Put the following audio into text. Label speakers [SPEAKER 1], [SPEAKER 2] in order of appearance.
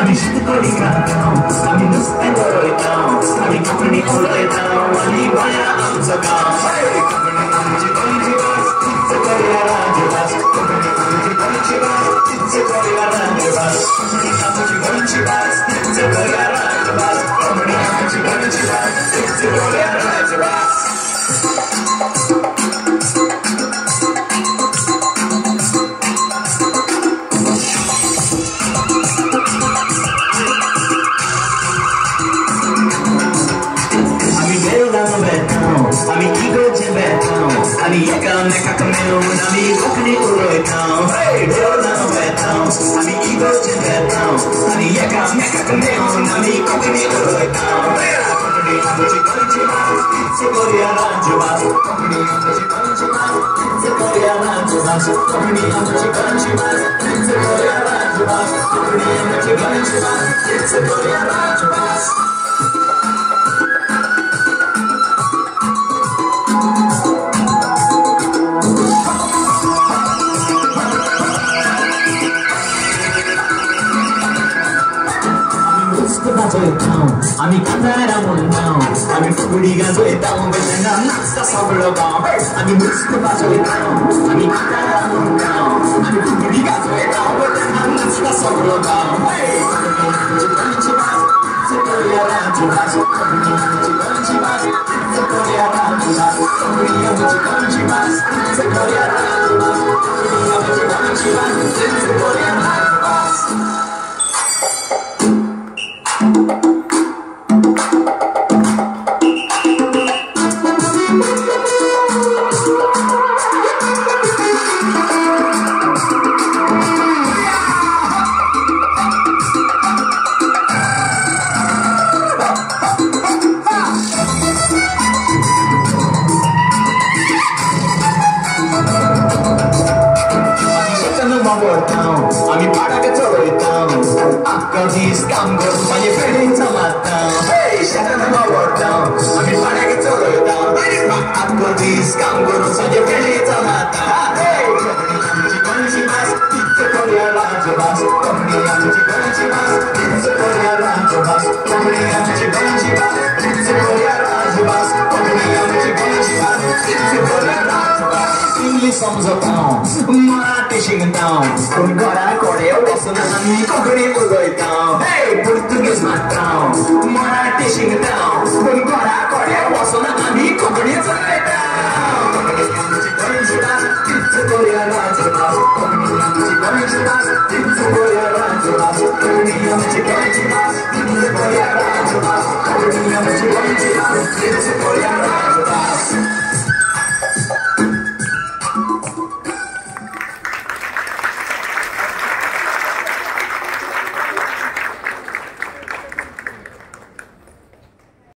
[SPEAKER 1] আমি শুধু করি গান আমি নুসতে করে দাও আমি কোম্পানি হলে দাও আমি ভায়া আমজা গাও কোম্পানি আমজি কইজি বাস ইচ্ছে করে রাজে বাস কোম্পানি আমজি কইজি বাস ইচ্ছে করে রাজে বাস কোম্পানি আমজি কইজি বাস ইচ্ছে করে রাজে বাস কোম্পানি আমজি কইজি বাস ইচ্ছে করে なりやがんで革命の波僕に震えたん夜なのベッド波居心地ベッド何やかん革命の波にえたん僕にん to 가져 down 아미 간다라고 now 아미 구리 가져 down 근데 난 낙사 서불러가 아미 무스 to 가져 down 아미 간다라고 now 아미 구리 가져 down Somos otão, mate chigantão, por a agora eu posso, não, não, não, não, não, não, não,